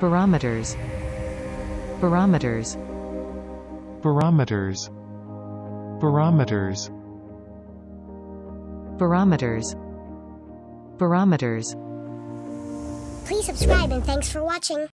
Barometers. Barometers. barometers, barometers, Barometers. Barometers. Please subscribe and thanks for watching.